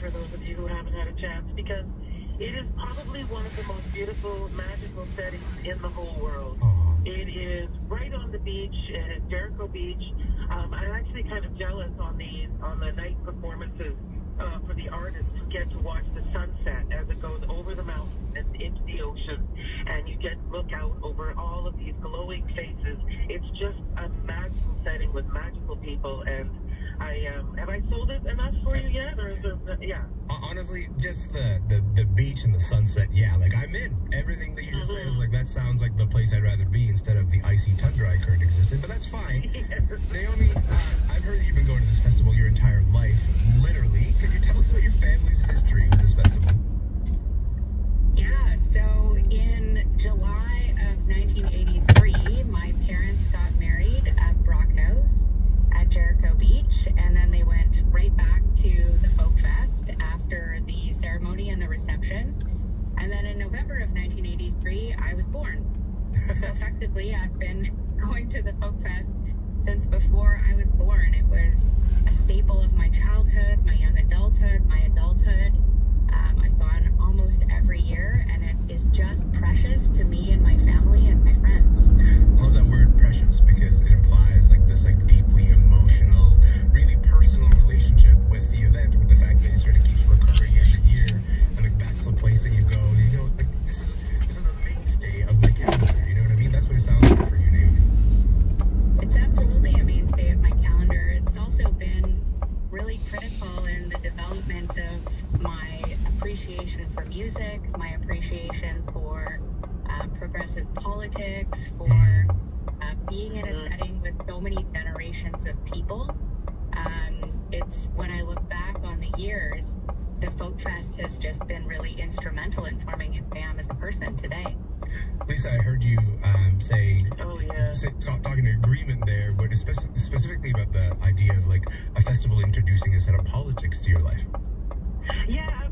for those of you who haven't had a chance because it is probably one of the most beautiful, magical settings in the whole world. It is right on the beach. Is Jericho Beach. Um, I'm actually kind of jealous on the on the night performances uh, for the artists who get to watch the sunset as it goes over the mountains and into the ocean, and you get to look out over all of these glowing faces. It's just a magical setting with magical people, and I um, have I sold it enough for you yet, or is there? Yeah. Honestly, just the, the, the beach and the sunset, yeah, like I'm in. Everything that you just said is like, that sounds like the place I'd rather be instead of the icy tundra I currently exist in, but that's fine. Naomi, uh, I've heard you've been going to this festival your entire life, literally. Could you tell us about your family's history with this festival? Yeah, so in July of 1983, my parents got music, my appreciation for uh, progressive politics, for uh, being in a setting with so many generations of people. Um, it's when I look back on the years, the Folk Fest has just been really instrumental in forming who I am as a person today. Lisa, I heard you um, say, Oh yeah. say talk, talking to agreement there, but spec- specifically about the idea of like a festival introducing a set of politics to your life. Yeah,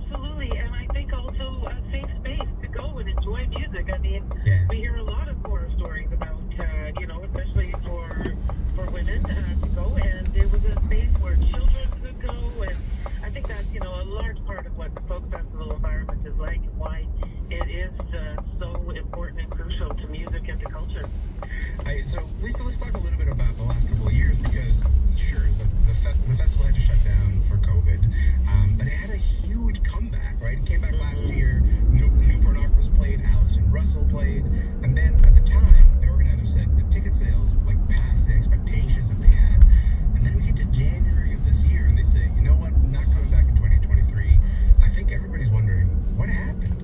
is like, why it is uh, so important and crucial to music and to culture. So, Lisa, let's talk a little bit about the last couple of years because, sure, the, the, fe- the festival had to shut down for COVID, um, but it had a huge comeback, right? It came back last year. New, Newport Opera's played, Allison Russell played, and then at the time, the organizer said the ticket sales like passed the expectations that they had. And then we get to January of this year, and they say, you know what, not coming back in 2023. I think everybody's wondering what happened.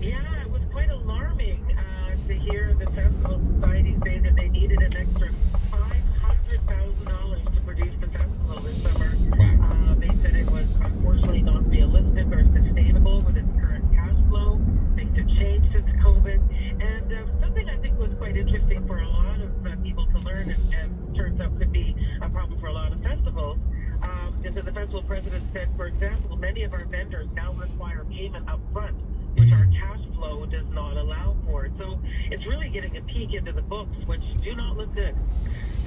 Yeah, it was quite alarming uh, to hear the Festival Society say that they needed an extra $500,000 to produce the festival this summer. Wow. Uh, they said it was unfortunately not realistic or sustainable with its current cash flow. Things have changed since COVID. And um, something I think was quite interesting for a lot of uh, people to learn and, and turns out could be a problem for a lot of festivals um, is that the festival president said, for example, many of our vendors now require payment up front which our cash flow does not allow for. So it's really getting a peek into the books, which do not look good.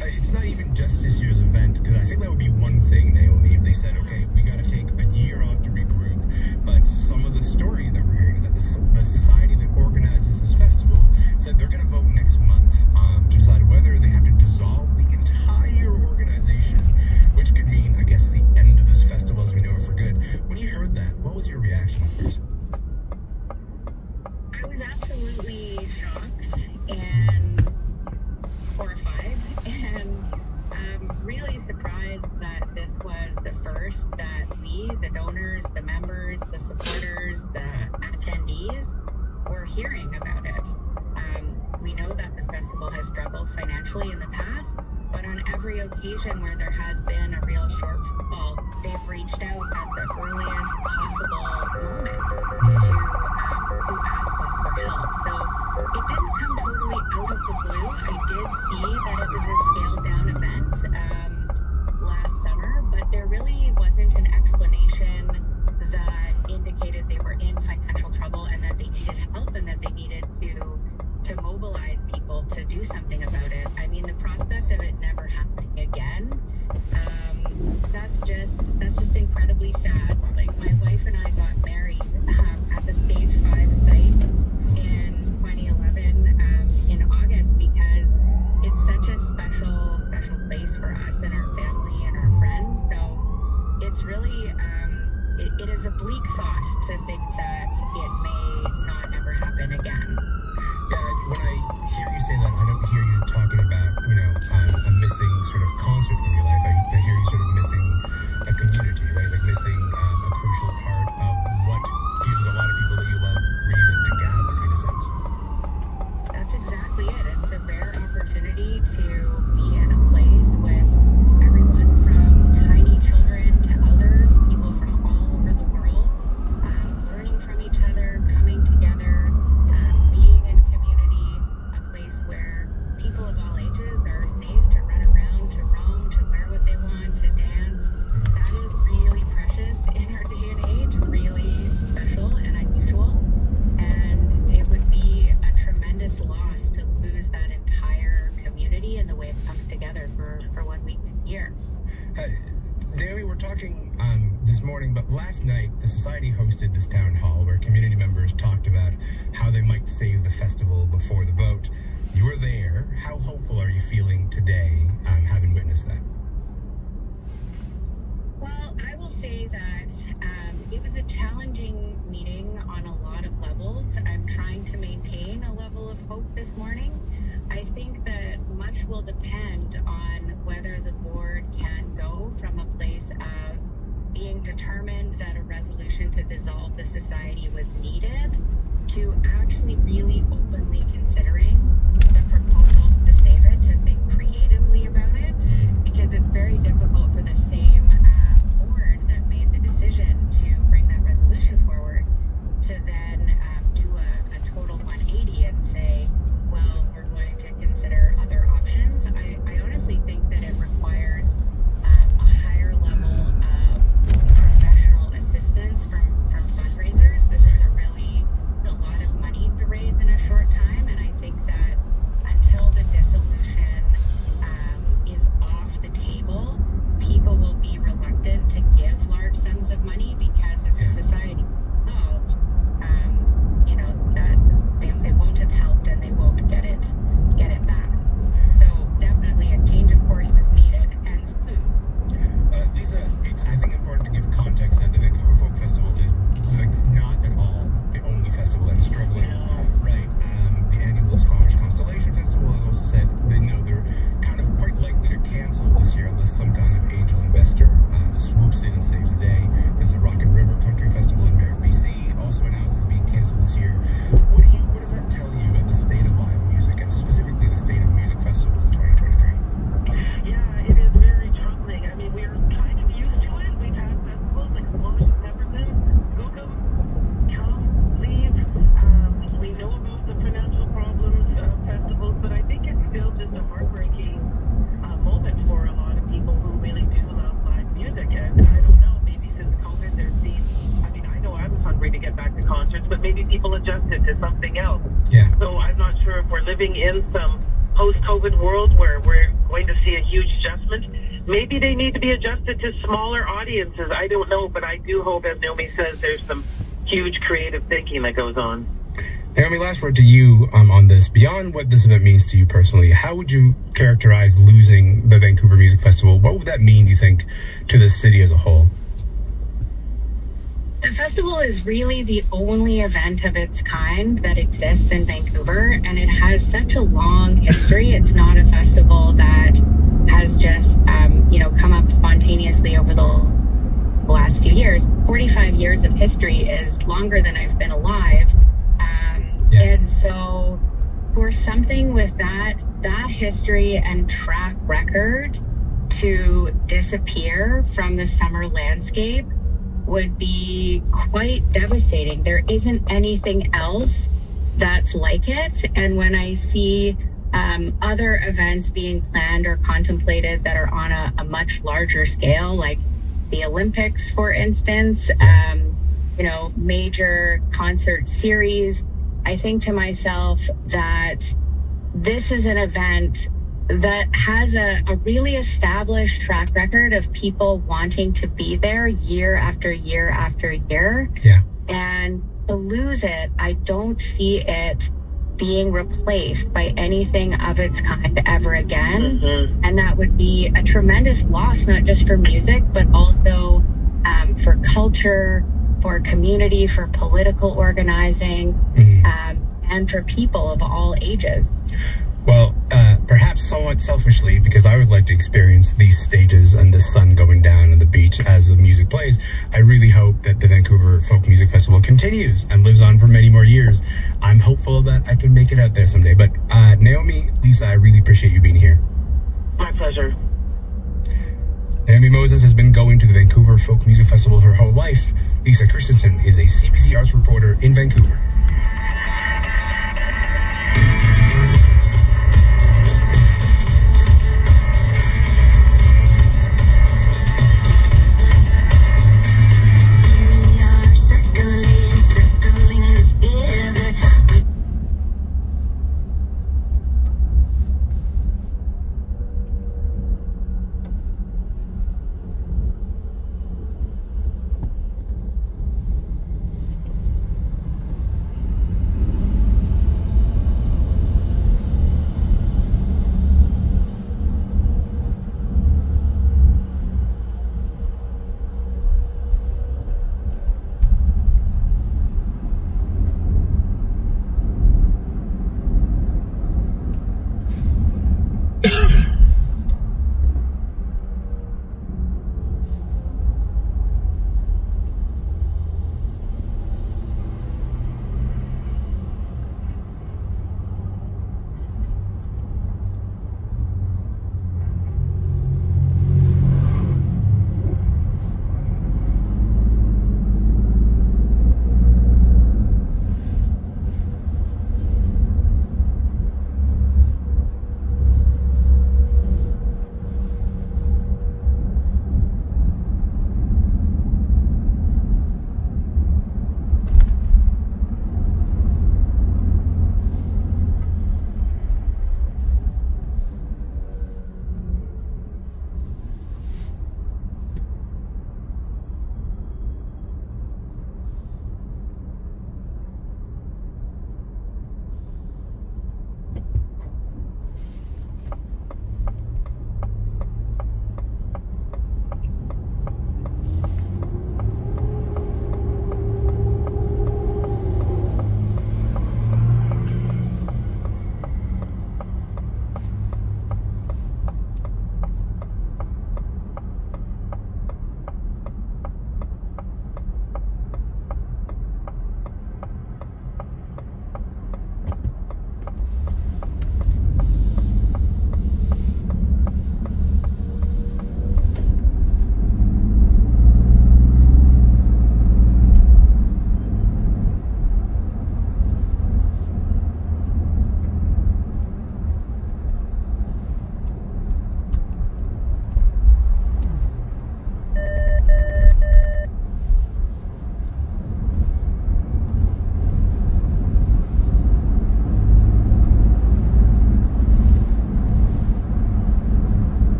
Uh, it's not even just this year's event because I think that would be one thing, Naomi, if they said, okay, we got to take a year off to regroup. But some of the story that we're hearing is that the, the society that organizes this festival said they're going to vote next month um, to decide whether they have to dissolve the donors, the members, the supporters, the attendees, were hearing about it. Um, we know that the festival has struggled financially in the past, but on every occasion where there has been a real shortfall, they've reached out at the earliest possible moment to, um, us for help. So it didn't come totally out of the blue. I did see that it was a scaled down event um, last summer, but there really wasn't an might save the festival before the vote. You were there. How hopeful are you feeling today, um, having witnessed that? Well, I will say that um, it was a challenging meeting on a lot of levels. I'm trying to maintain a level of hope this morning. I think that much will depend on whether the board can go from a place of being determined that a resolution to dissolve the society was needed to actually really openly considering the proposals to save it, to think creatively about it, hmm. because it's very difficult adjusted to smaller audiences. I don't know, but I do hope, as Naomi says, there's some huge creative thinking that goes on. Naomi, last word to you um, on this. Beyond what this event means to you personally, how would you characterize losing the Vancouver Music Festival? What would that mean, do you think, to the city as a whole? The festival is really the only event of its kind that exists in Vancouver, and it has such a long history. It's not a festival that has just, um, you know, come up spontaneously over the last few years. 45 years of history is longer than I've been alive. Um, Yeah. And so, for something with that, that history and track record to disappear from the summer landscape would be quite devastating. There isn't anything else that's like it. And when I see um, other events being planned or contemplated that are on a, a much larger scale, like the Olympics, for instance, um, you know, major concert series, I think to myself that this is an event that has a, a really established track record of people wanting to be there year after year after year. Yeah. And to lose it, I don't see it being replaced by anything of its kind ever again. Mm-hmm. And that would be a tremendous loss, not just for music, but also um, for culture, for community, for political organizing, Mhm. um, and for people of all ages. Well, uh, perhaps somewhat selfishly, because I would like to experience these stages and the sun going down on the beach as the music plays, I really hope that the Vancouver Folk Music Festival continues and lives on for many more years. I'm hopeful that I can make it out there someday. But uh, Naomi, Lisa, I really appreciate you being here. My pleasure. Naomi Moses has been going to the Vancouver Folk Music Festival her whole life. Lisa Christensen is a CBC Arts reporter in Vancouver.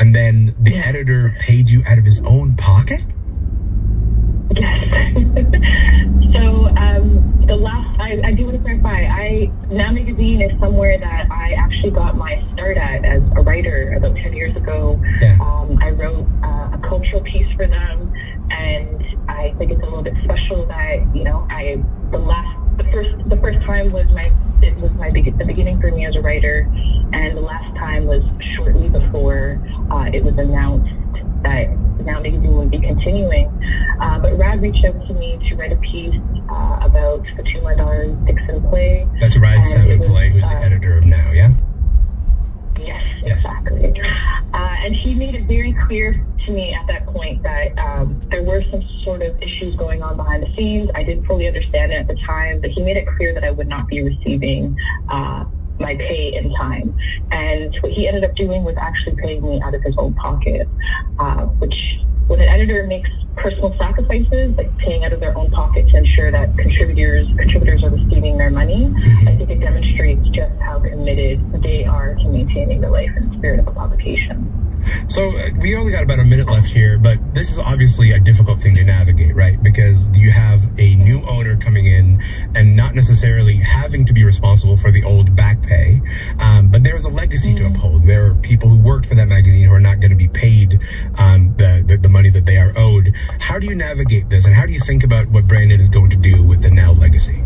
And then the editor paid you out of his own pocket? Yes. so um, the last, I, I do want to clarify. I Now Magazine is somewhere that I actually got my start at as a writer about ten years ago. Yeah. Um, I wrote uh, a cultural piece for them, and I think it's a little bit special that you know I the last first the first time was my it was my be- the beginning for me as a writer, and the last time was shortly before uh, it was announced that Now Magazine would be continuing. Uh, but Rad reached out to me to write a piece uh, about the two my Dixon play. That's Radheyan Simonpillai, who's the uh, editor of Now, yeah? Exactly. Uh, and he made it very clear to me at that point that um, there were some sort of issues going on behind the scenes. I didn't fully understand it at the time, but he made it clear that I would not be receiving uh, my pay in time. And what he ended up doing was actually paying me out of his own pocket, uh, which when an editor makes personal sacrifices, like paying out of their own pocket to ensure that contributors contributors are receiving their money, mm-hmm. I think it demonstrates just how committed they are to maintaining the life and spirit of a publication. So uh, we only got about a minute left here, but this is obviously a difficult thing to navigate, right? Because you have a new owner coming in and not necessarily having to be responsible for the old back pay, um, but there's a legacy to uphold. There are people who worked for that magazine who are not going to be paid um, the, the the money that they are owed. How do you navigate this, and how do you think about what Brandon is going to do with the now legacy?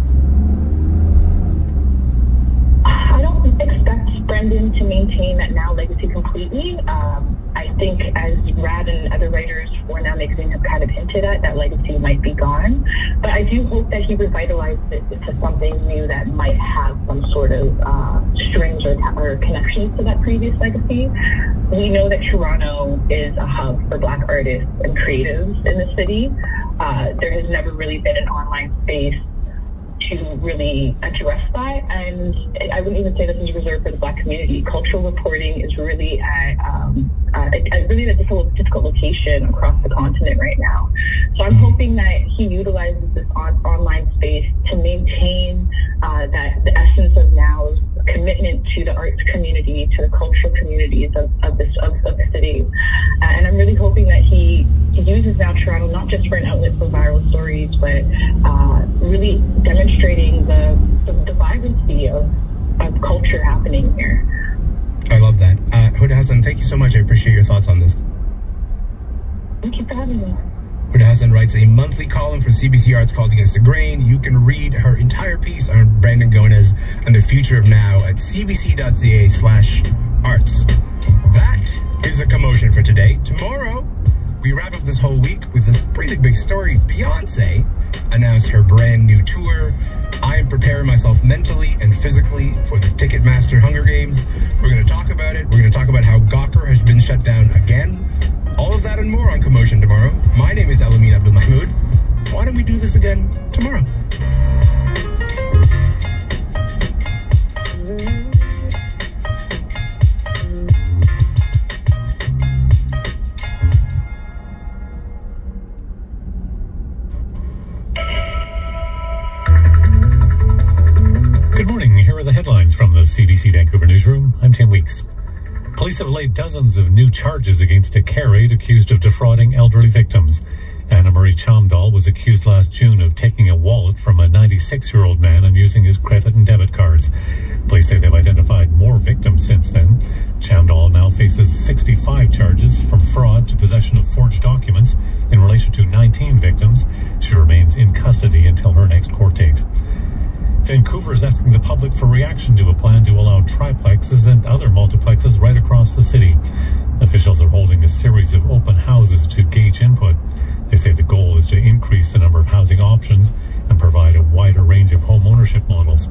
Expect Brandon to maintain that Now legacy completely. Um, I think, as Rad and other writers for Now Magazine have kind of hinted at, that legacy might be gone. But I do hope that he revitalizes it to something new that might have some sort of uh, strings or, or connections to that previous legacy. We know that Toronto is a hub for Black artists and creatives in the city. Uh, there has never really been an online space to really address that. And I wouldn't even say this is reserved for the Black community. Cultural reporting is really at, um, uh, at really a difficult, difficult location across the continent right now. So I'm hoping that he utilizes this on, online space to maintain uh, that the essence of now's commitment to the arts community, to the cultural communities of, of this of, of the city. Uh, and I'm really hoping that he, he uses now Toronto not just for an outlet for viral stories, but uh, really demonstrating the, the, the vibrancy of, of culture happening here. I love that. Uh, Huda Hassan, thank you so much. I appreciate your thoughts on this. Thank you for having me. Huda Hassan writes a monthly column for CBC Arts called Against the Grain. You can read her entire piece on Brandon Gonez and the future of now at cbc.ca slash arts. That is a commotion for today. Tomorrow, we wrap up this whole week with this really big story. Beyonce announced her brand new tour. I am preparing myself mentally and physically for the Ticketmaster Hunger Games. We're going to talk about it. We're going to talk about how Gawker has been shut down again. All of that and more on Commotion tomorrow. My name is Elamin Abdelmahmoud. Why don't we do this again tomorrow? CBC Vancouver newsroom. I'm Tim Weeks. Police have laid dozens of new charges against a care aide accused of defrauding elderly victims. Anna Marie Chamdal was accused last June of taking a wallet from a 96 year old man and using his credit and debit cards. Police say they've identified more victims since then. Chamdal now faces 65 charges from fraud to possession of forged documents in relation to 19 victims. She remains in custody until her next court date. Vancouver is asking the public for reaction to a plan to allow triplexes and other multiplexes right across the city. Officials are holding a series of open houses to gauge input. They say the goal is to increase the number of housing options and provide a wider range of home ownership models.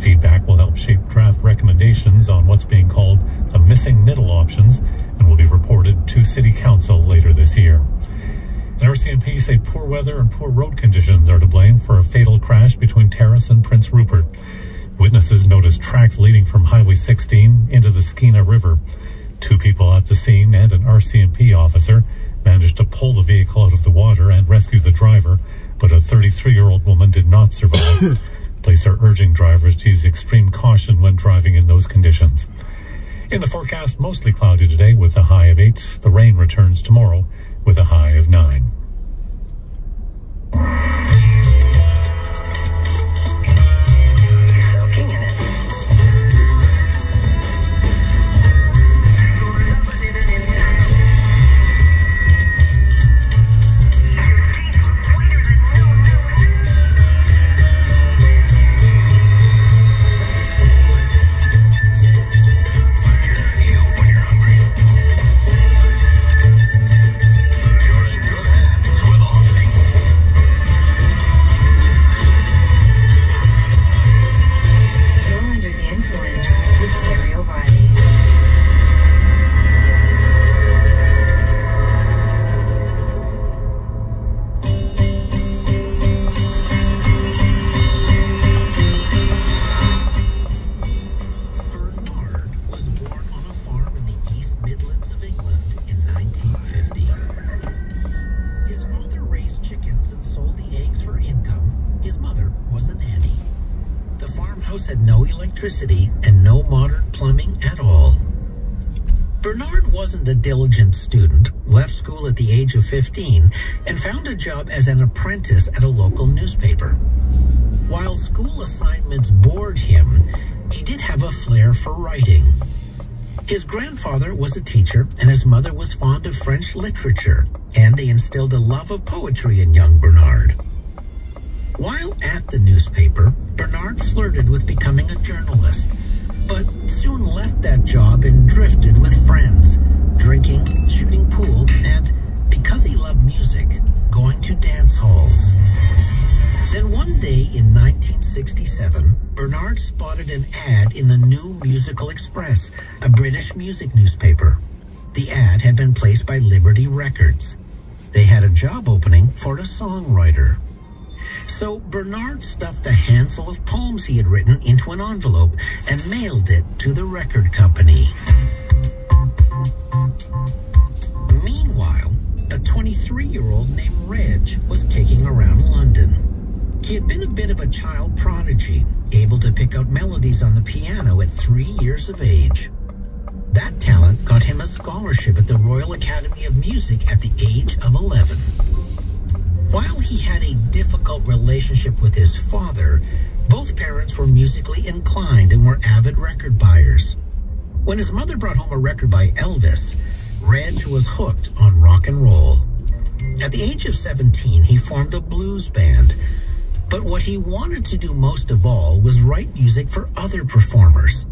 Feedback will help shape draft recommendations on what's being called the missing middle options and will be reported to City Council later this year. And RCMP say poor weather and poor road conditions are to blame for a fatal crash between Terrace and Prince Rupert. Witnesses noticed tracks leading from Highway 16 into the Skeena River. Two people at the scene and an RCMP officer managed to pull the vehicle out of the water and rescue the driver, but a 33 year old woman did not survive. Police are urging drivers to use extreme caution when driving in those conditions. In the forecast, mostly cloudy today with a high of 8. The rain returns tomorrow with a high of 9. A diligent student, left school at the age of 15, and found a job as an apprentice at a local newspaper. While school assignments bored him, he did have a flair for writing. His grandfather was a teacher, and his mother was fond of French literature, and they instilled a love of poetry in young Bernard. While at the newspaper, Bernard flirted with becoming a journalist, but soon left that job and drifted with friends, drinking, shooting pool, and, because he loved music, going to dance halls. Then one day in 1967, Bernard spotted an ad in the New Musical Express, a British music newspaper. The ad had been placed by Liberty Records. They had a job opening for a songwriter. So Bernard stuffed a handful of poems he had written into an envelope and mailed it to the record company. 23-year-old named Reg was kicking around London. He had been a bit of a child prodigy, able to pick out melodies on the piano at three years of age. That talent got him a scholarship at the Royal Academy of Music at the age of 11. While he had a difficult relationship with his father, both parents were musically inclined and were avid record buyers. When his mother brought home a record by Elvis, Reg was hooked on rock and roll. At the age of 17, he formed a blues band. But what he wanted to do most of all was write music for other performers.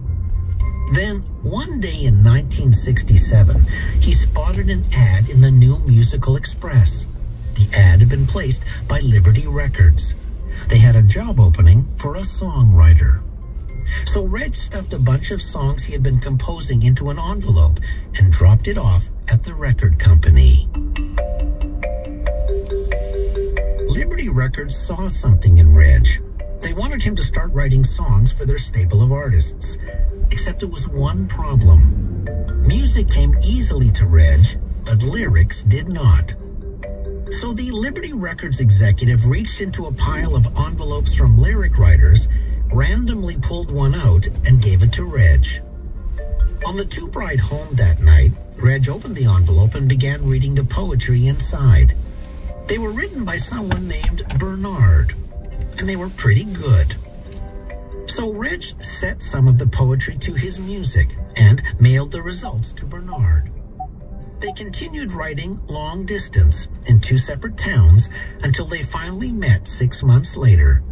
Then, one day in 1967, he spotted an ad in the New Musical Express. The ad had been placed by Liberty Records. They had a job opening for a songwriter. So Reg stuffed a bunch of songs he had been composing into an envelope and dropped it off at the record company. Liberty Records saw something in Reg. They wanted him to start writing songs for their stable of artists. Except it was one problem. Music came easily to Reg, but lyrics did not. So the Liberty Records executive reached into a pile of envelopes from lyric writers, randomly pulled one out, and gave it to Reg. On the tube ride home that night, Reg opened the envelope and began reading the poetry inside. They were written by someone named Bernard, and they were pretty good. So Reg set some of the poetry to his music and mailed the results to Bernard. They continued writing long distance in two separate towns until they finally met six months later.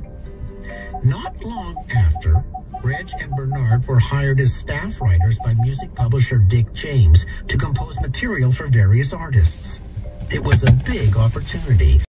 Not long after, Reg and Bernard were hired as staff writers by music publisher Dick James to compose material for various artists. It was a big opportunity.